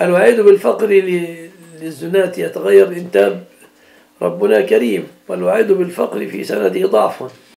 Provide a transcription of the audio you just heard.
الوعيد بالفقر للزناة يتغير إن تاب ربنا كريم والوعيد بالفقر في سنده ضعف.